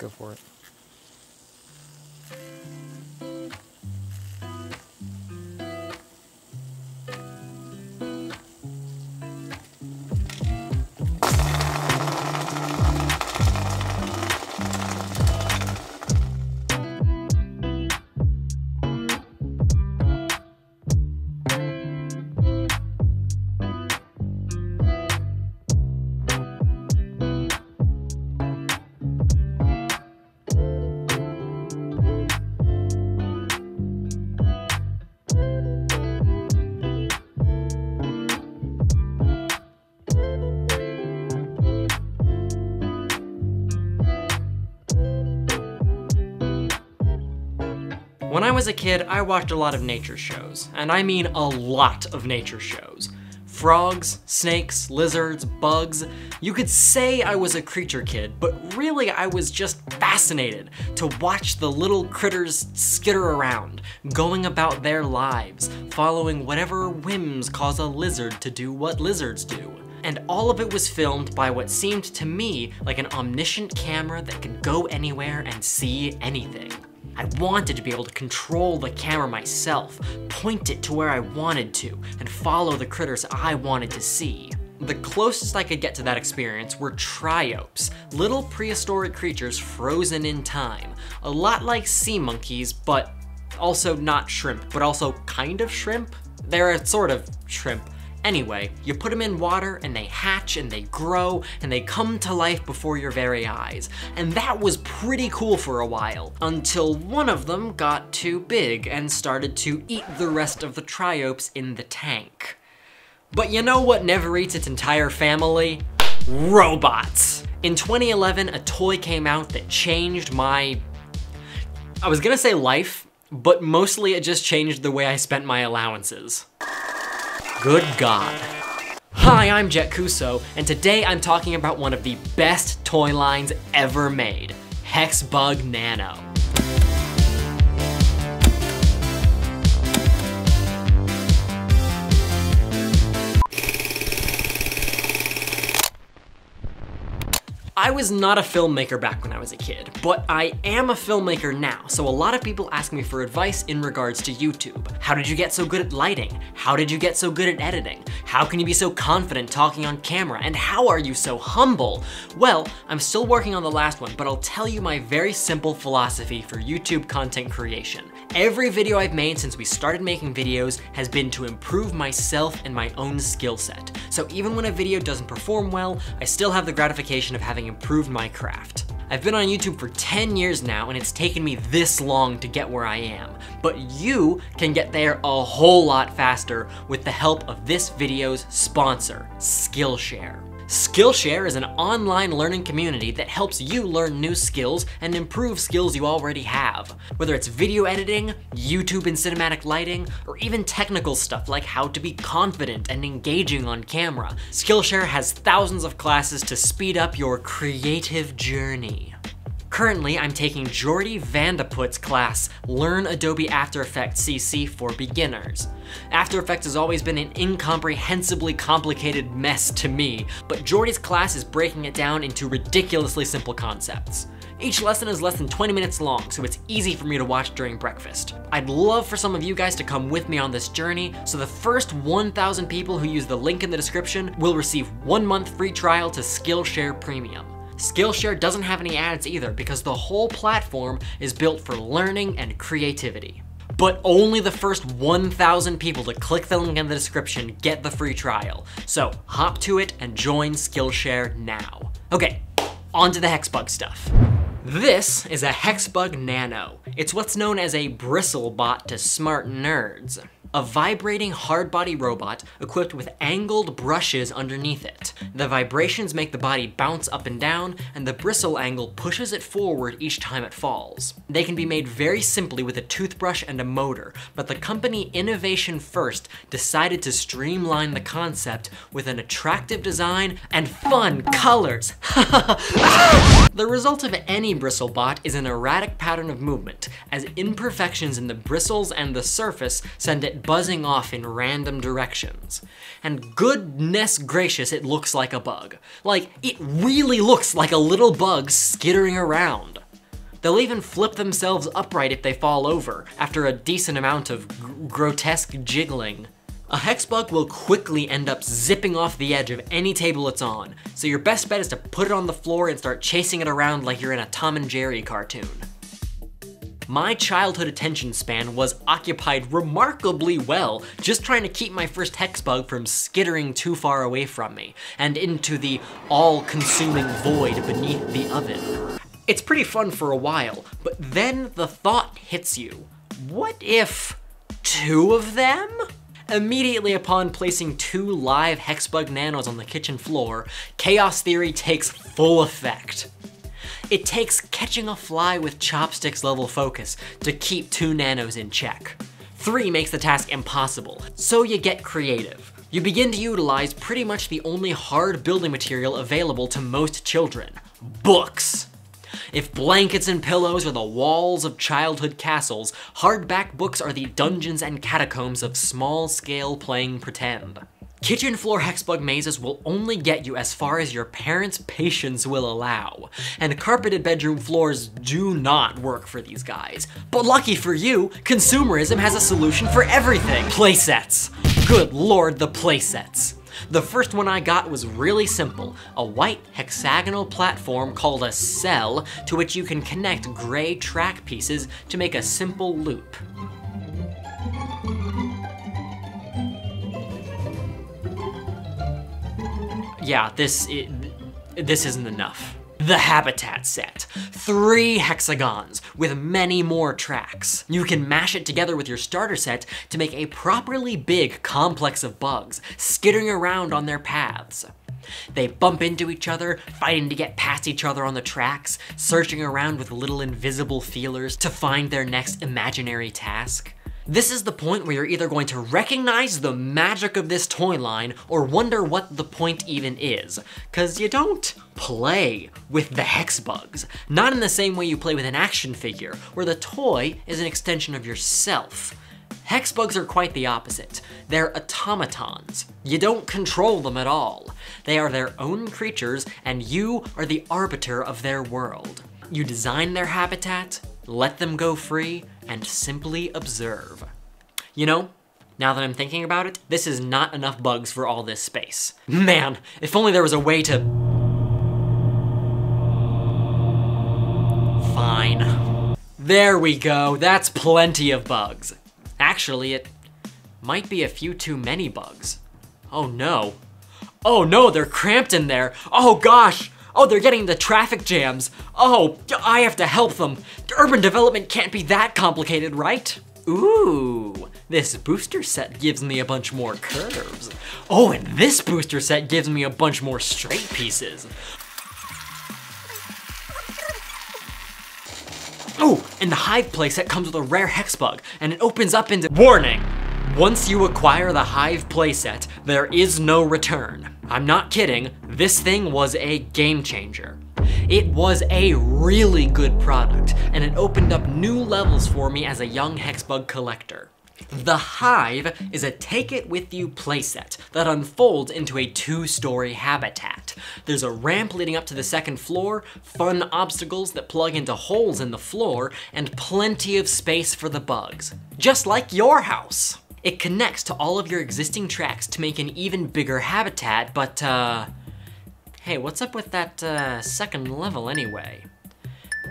Go for it. Was a kid, I watched a lot of nature shows, and I mean a lot of nature shows. Frogs, snakes, lizards, bugs. You could say I was a creature kid, but really I was just fascinated to watch the little critters skitter around, going about their lives, following whatever whims cause a lizard to do what lizards do. And all of it was filmed by what seemed to me like an omniscient camera that could go anywhere and see anything. I wanted to be able to control the camera myself, point it to where I wanted to, and follow the critters I wanted to see. The closest I could get to that experience were triops, little prehistoric creatures frozen in time. A lot like sea monkeys, but also not shrimp, but also kind of shrimp? They're a sort of shrimp. Anyway, you put them in water and they hatch and they grow and they come to life before your very eyes. And that was pretty cool for a while, until one of them got too big and started to eat the rest of the triops in the tank. But you know what never eats its entire family? Robots. In 2011, a toy came out that changed my... I was gonna say life, but mostly it just changed the way I spent my allowances. Good God. Hi, I'm Jett Kuso, and today I'm talking about one of the best toy lines ever made, Hexbug Nano. I was not a filmmaker back when I was a kid, but I am a filmmaker now, so a lot of people ask me for advice in regards to YouTube. How did you get so good at lighting? How did you get so good at editing? How can you be so confident talking on camera? And how are you so humble? Well, I'm still working on the last one, but I'll tell you my very simple philosophy for YouTube content creation. Every video I've made since we started making videos has been to improve myself and my own skill set. So even when a video doesn't perform well, I still have the gratification of having improved my craft. I've been on YouTube for 10 years now and it's taken me this long to get where I am, but you can get there a whole lot faster with the help of this video's sponsor, Skillshare. Skillshare is an online learning community that helps you learn new skills and improve skills you already have. Whether it's video editing, YouTube and cinematic lighting, or even technical stuff like how to be confident and engaging on camera, Skillshare has thousands of classes to speed up your creative journey. Currently, I'm taking Jordy Vandeput's class, Learn Adobe After Effects CC for Beginners. After Effects has always been an incomprehensibly complicated mess to me, but Jordy's class is breaking it down into ridiculously simple concepts. Each lesson is less than 20 minutes long, so it's easy for me to watch during breakfast. I'd love for some of you guys to come with me on this journey, so the first 1,000 people who use the link in the description will receive one month free trial to Skillshare Premium. Skillshare doesn't have any ads either because the whole platform is built for learning and creativity. But only the first 1,000 people to click the link in the description get the free trial. So hop to it and join Skillshare now. Okay, on to the Hexbug stuff. This is a Hexbug Nano. It's what's known as a bristle bot to smart nerds. A vibrating hard-body robot equipped with angled brushes underneath it. The vibrations make the body bounce up and down, and the bristle angle pushes it forward each time it falls. They can be made very simply with a toothbrush and a motor, but the company Innovation First decided to streamline the concept with an attractive design and fun colors. the result of any bristle bot is an erratic pattern of movement, as imperfections in the bristles and the surface send it buzzing off in random directions. And goodness gracious, it looks like a bug. Like, it really looks like a little bug skittering around. They'll even flip themselves upright if they fall over, after a decent amount of grotesque jiggling. A hexbug will quickly end up zipping off the edge of any table it's on, so your best bet is to put it on the floor and start chasing it around like you're in a Tom and Jerry cartoon. My childhood attention span was occupied remarkably well just trying to keep my first hexbug from skittering too far away from me and into the all-consuming void beneath the oven. It's pretty fun for a while, but then the thought hits you. What if two of them? Immediately upon placing two live Hexbug Nanos on the kitchen floor, Chaos Theory takes full effect. It takes catching a fly with chopsticks level focus to keep two nanos in check. Three makes the task impossible, so you get creative. You begin to utilize pretty much the only hard building material available to most children, books. If blankets and pillows are the walls of childhood castles, hardback books are the dungeons and catacombs of small-scale playing pretend. Kitchen floor hexbug mazes will only get you as far as your parents' patience will allow, and carpeted bedroom floors do not work for these guys. But lucky for you, consumerism has a solution for everything. Playsets. Good lord, the playsets. The first one I got was really simple, a white hexagonal platform called a cell to which you can connect gray track pieces to make a simple loop. yeah, this, it, this isn't enough. The Habitat set. Three hexagons with many more tracks. You can mash it together with your starter set to make a properly big complex of bugs, skittering around on their paths. They bump into each other, fighting to get past each other on the tracks, searching around with little invisible feelers to find their next imaginary task. This is the point where you're either going to recognize the magic of this toy line or wonder what the point even is. Cause you don't play with the Hexbugs. Not in the same way you play with an action figure, where the toy is an extension of yourself. Hexbugs are quite the opposite. They're automatons. You don't control them at all. They are their own creatures, and you are the arbiter of their world. You design their habitat, let them go free, and simply observe. You know, now that I'm thinking about it, this is not enough bugs for all this space. Man, if only there was a way to... Fine. There we go, that's plenty of bugs. Actually, it might be a few too many bugs. Oh no. Oh no, they're cramped in there. Oh gosh, Oh, they're getting the traffic jams. Oh, I have to help them. Urban development can't be that complicated, right? Ooh, this booster set gives me a bunch more curves. Oh, and this booster set gives me a bunch more straight pieces. Oh, and the Hive playset comes with a rare hex bug, and it opens up into- Warning! Once you acquire the Hive playset, there is no return. I'm not kidding, this thing was a game changer. It was a really good product, and it opened up new levels for me as a young Hexbug collector. The Hive is a take it with you playset that unfolds into a two-story habitat. There's a ramp leading up to the second floor, fun obstacles that plug into holes in the floor, and plenty of space for the bugs. Just like your house. It connects to all of your existing tracks to make an even bigger habitat, but uh, hey, what's up with that uh, second level anyway?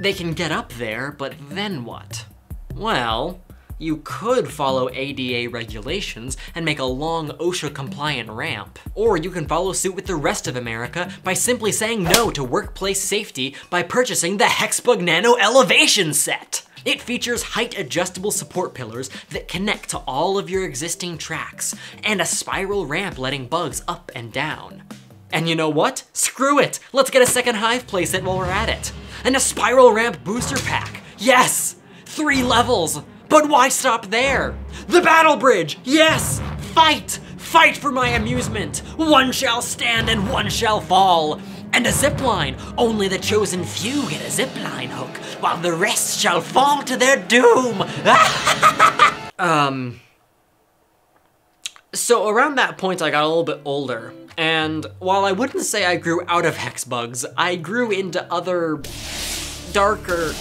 They can get up there, but then what? Well, you could follow ADA regulations and make a long OSHA compliant ramp. Or you can follow suit with the rest of America by simply saying no to workplace safety by purchasing the Hexbug Nano Elevation Set. It features height adjustable support pillars that connect to all of your existing tracks, and a spiral ramp letting bugs up and down. And you know what? Screw it! Let's get a second Hive playset while we're at it. And a spiral ramp booster pack. Yes! Three levels! But why stop there? The battle bridge! Yes! Fight! Fight for my amusement! One shall stand and one shall fall! And a zip line! Only the chosen few get a zip line hook, while the rest shall fall to their doom! um... So around that point I got a little bit older, and while I wouldn't say I grew out of hex bugs, I grew into other darker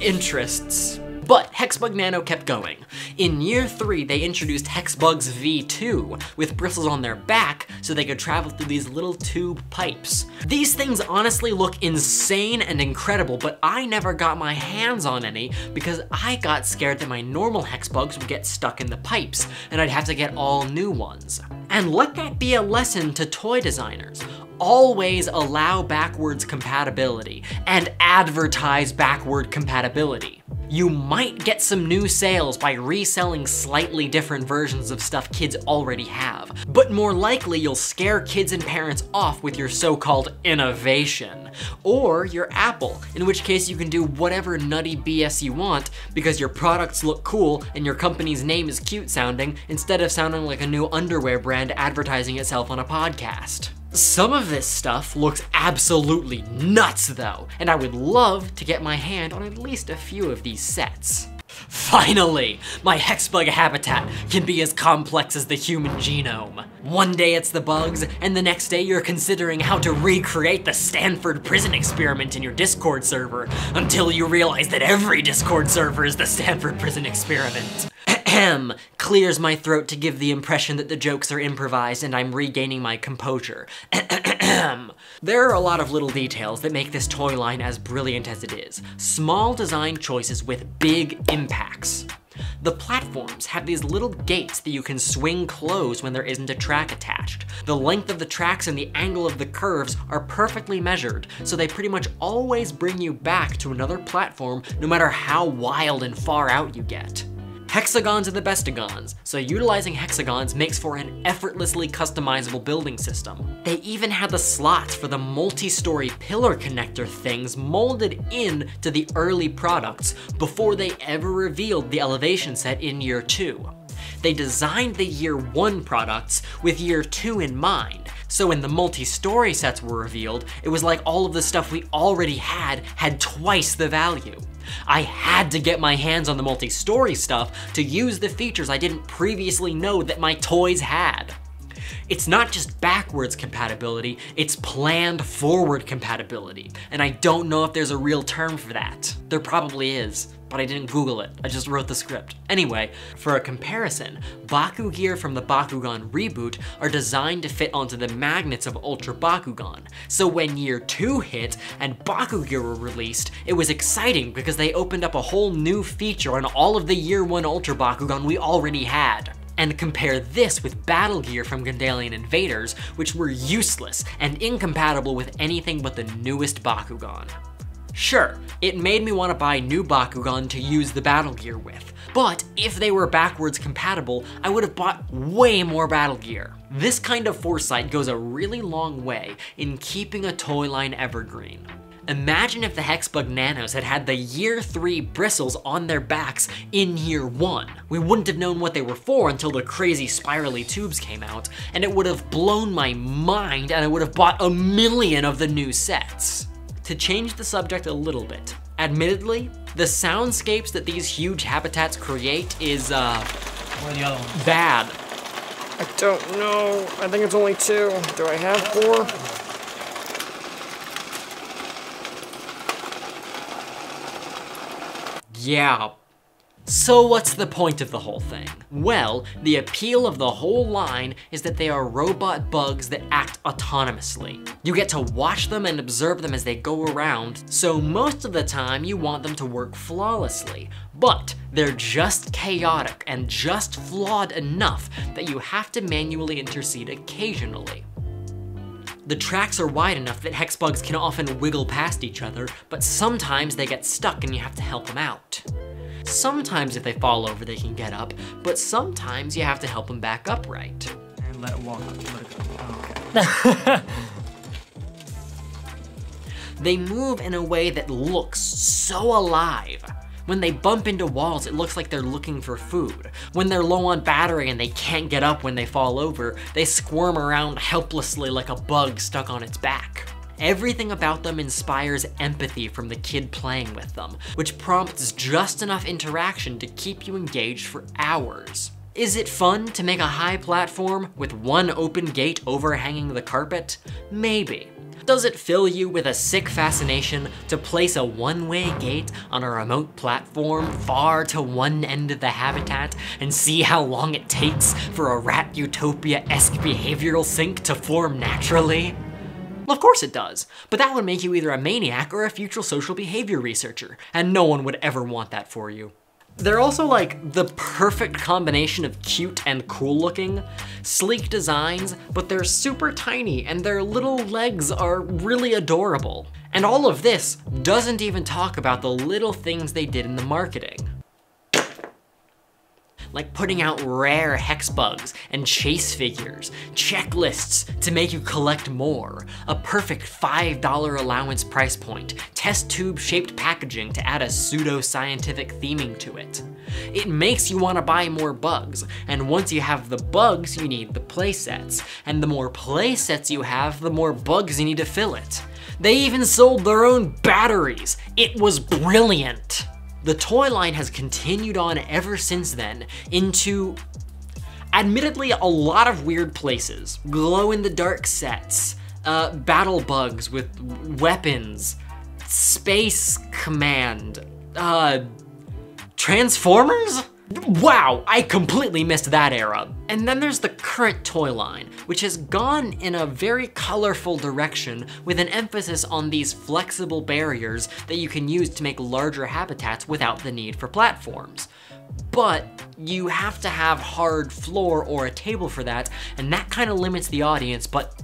interests. But Hexbug Nano kept going. In year 3, they introduced Hexbugs V2, with bristles on their back so they could travel through these little tube pipes. These things honestly look insane and incredible, but I never got my hands on any because I got scared that my normal Hexbugs would get stuck in the pipes, and I'd have to get all new ones. And let that be a lesson to toy designers always allow backwards compatibility and advertise backward compatibility. You might get some new sales by reselling slightly different versions of stuff kids already have, but more likely you'll scare kids and parents off with your so-called innovation. Or your Apple, in which case you can do whatever nutty BS you want because your products look cool and your company's name is cute sounding instead of sounding like a new underwear brand advertising itself on a podcast. Some of this stuff looks absolutely nuts though, and I would love to get my hand on at least a few of these sets. Finally, my hexbug habitat can be as complex as the human genome. One day it's the bugs, and the next day you're considering how to recreate the Stanford prison experiment in your Discord server, until you realize that every Discord server is the Stanford prison experiment. Ahem clears my throat to give the impression that the jokes are improvised and I'm regaining my composure. there are a lot of little details that make this toy line as brilliant as it is. Small design choices with big impacts. The platforms have these little gates that you can swing close when there isn't a track attached. The length of the tracks and the angle of the curves are perfectly measured, so they pretty much always bring you back to another platform no matter how wild and far out you get. Hexagons are the bestagons, so utilizing hexagons makes for an effortlessly customizable building system. They even had the slots for the multi-story pillar connector things molded in to the early products before they ever revealed the elevation set in year two. They designed the year one products with year two in mind, so when the multi-story sets were revealed, it was like all of the stuff we already had had twice the value. I had to get my hands on the multi-story stuff to use the features I didn't previously know that my toys had. It's not just backwards compatibility, it's planned forward compatibility. And I don't know if there's a real term for that. There probably is but I didn't Google it. I just wrote the script. Anyway, for a comparison, Baku gear from the Bakugan reboot are designed to fit onto the magnets of Ultra Bakugan. So when year two hit and Baku gear were released, it was exciting because they opened up a whole new feature on all of the year one Ultra Bakugan we already had and compare this with battle gear from Gundalian Invaders, which were useless and incompatible with anything but the newest Bakugan. Sure, it made me want to buy new Bakugan to use the battle gear with, but if they were backwards compatible, I would have bought way more battle gear. This kind of foresight goes a really long way in keeping a toy line evergreen. Imagine if the Hexbug Nanos had had the year 3 bristles on their backs in year 1. We wouldn't have known what they were for until the crazy spirally tubes came out, and it would have blown my mind and I would have bought a million of the new sets to change the subject a little bit. Admittedly, the soundscapes that these huge habitats create is, uh, Where are the other ones? bad. I don't know. I think it's only two. Do I have four? Yeah, so what's the point of the whole thing? Well, the appeal of the whole line is that they are robot bugs that act autonomously. You get to watch them and observe them as they go around, so most of the time you want them to work flawlessly. But they're just chaotic and just flawed enough that you have to manually intercede occasionally. The tracks are wide enough that hexbugs can often wiggle past each other, but sometimes they get stuck and you have to help them out. Sometimes if they fall over, they can get up, but sometimes you have to help them back upright. And let it walk. Let it go. Oh, okay. They move in a way that looks so alive. When they bump into walls, it looks like they're looking for food. When they're low on battery and they can't get up when they fall over, they squirm around helplessly like a bug stuck on its back. Everything about them inspires empathy from the kid playing with them, which prompts just enough interaction to keep you engaged for hours. Is it fun to make a high platform with one open gate overhanging the carpet? Maybe. Does it fill you with a sick fascination to place a one-way gate on a remote platform far to one end of the habitat and see how long it takes for a rat utopia-esque behavioral sink to form naturally? Well, of course it does, but that would make you either a maniac or a future social behavior researcher, and no one would ever want that for you. They're also like the perfect combination of cute and cool looking, sleek designs, but they're super tiny and their little legs are really adorable. And all of this doesn't even talk about the little things they did in the marketing like putting out rare hex bugs and chase figures, checklists to make you collect more, a perfect $5 allowance price point, test tube shaped packaging to add a pseudo-scientific theming to it. It makes you want to buy more bugs, and once you have the bugs, you need the playsets, and the more playsets you have, the more bugs you need to fill it. They even sold their own batteries. It was brilliant. The toy line has continued on ever since then into admittedly a lot of weird places. Glow in the dark sets, uh, battle bugs with weapons, space command, uh, Transformers? Wow, I completely missed that era. And then there's the current toy line, which has gone in a very colorful direction with an emphasis on these flexible barriers that you can use to make larger habitats without the need for platforms. But you have to have hard floor or a table for that, and that kind of limits the audience, but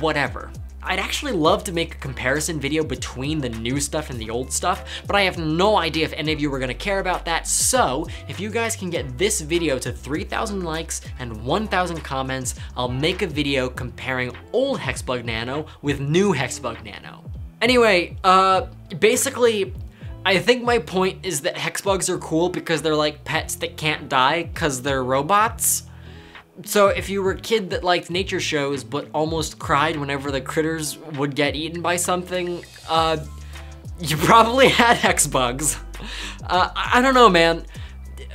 whatever. I'd actually love to make a comparison video between the new stuff and the old stuff, but I have no idea if any of you are gonna care about that, so if you guys can get this video to 3,000 likes and 1,000 comments, I'll make a video comparing old Hexbug Nano with new Hexbug Nano. Anyway, uh, basically, I think my point is that Hexbugs are cool because they're like pets that can't die because they're robots. So if you were a kid that liked nature shows but almost cried whenever the critters would get eaten by something, uh, you probably had hex bugs. Uh, I don't know, man.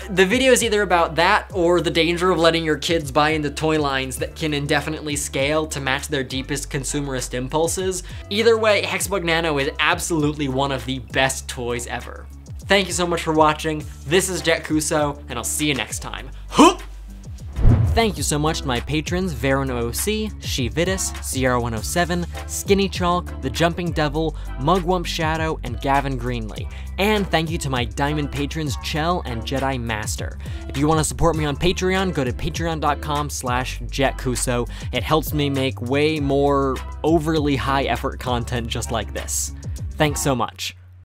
The video is either about that or the danger of letting your kids buy into toy lines that can indefinitely scale to match their deepest consumerist impulses. Either way, Hexbug Nano is absolutely one of the best toys ever. Thank you so much for watching. This is Jett Kuso, and I'll see you next time. Huh! Thank you so much to my patrons Varron OC, SheVitus, Sierra107, Skinny Chalk, The Jumping Devil, Mugwump Shadow, and Gavin Greenly. And thank you to my diamond patrons Chell and Jedi Master. If you want to support me on Patreon, go to patreon.com slash jettkuso. It helps me make way more overly high effort content just like this. Thanks so much.